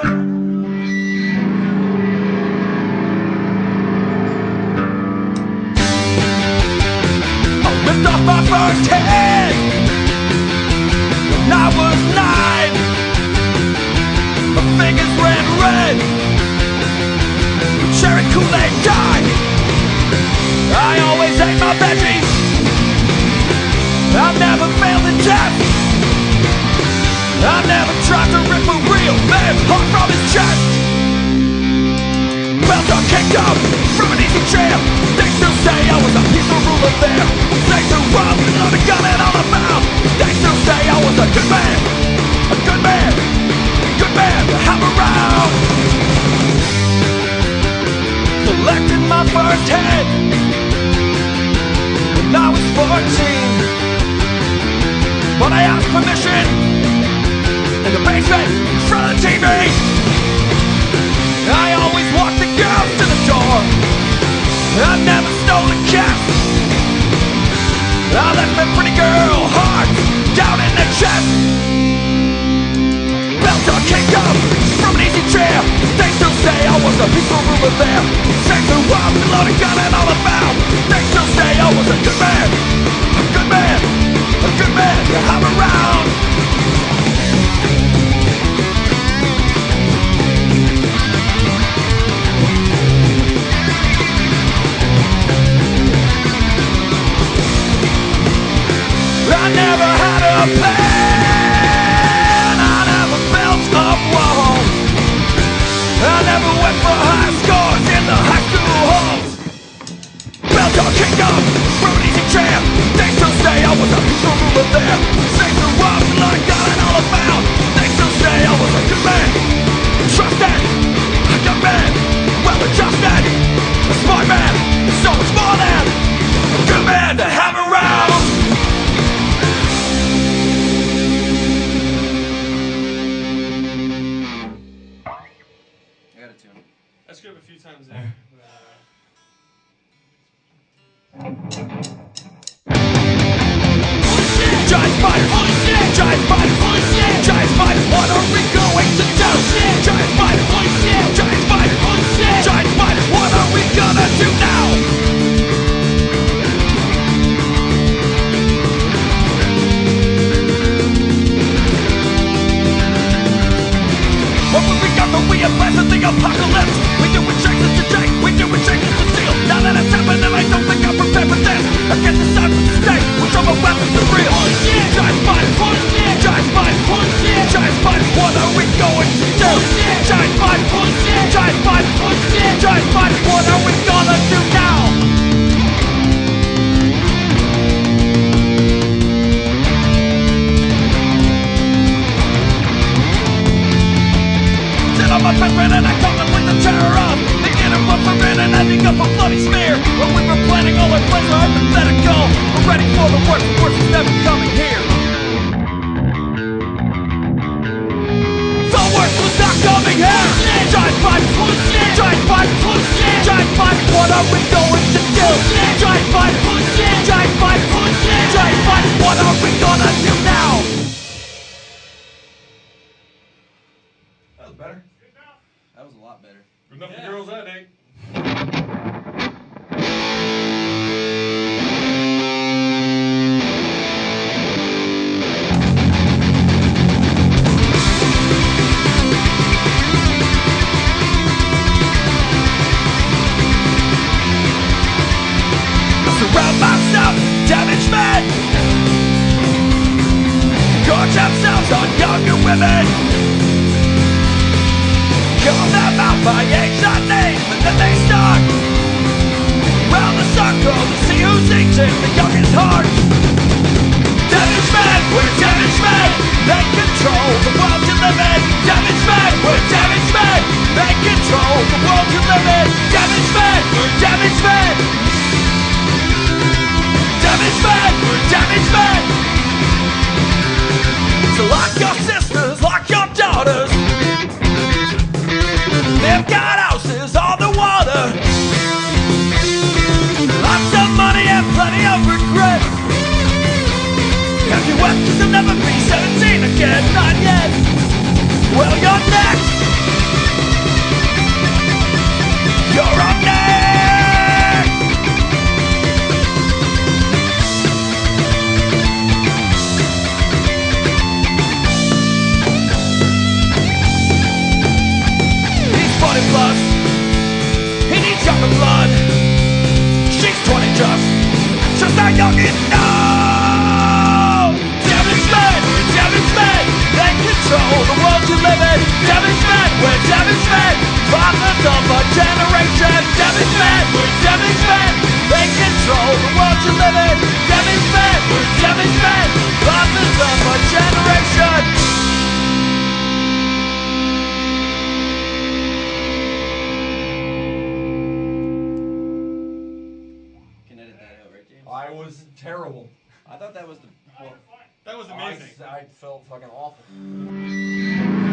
I ripped off my first head when I was nine. In the basement from the TV. I always walk the girls to the door. I've never stolen kiss. I left my pretty girl heart down in the chest. Belt on kick up from an easy chair. They still say I was a people mover there. Sex who up, loaded gun and screwed up a few times there. Giant fire! Giant fire! on my best friend and I call him with the terror off They get him up for in and ending up a bloody smear When we were planning all our plans are hypothetical. We're ready for the worst, the worst is never coming here. The worst was not coming here. Giant five, giant fight, giant five, what are we doing? themselves on younger women. Call them out by age and name and then they start Round the circle to see who's eating the youngest heart I've got I thought that was the. Well, that was amazing. I, I felt fucking awful.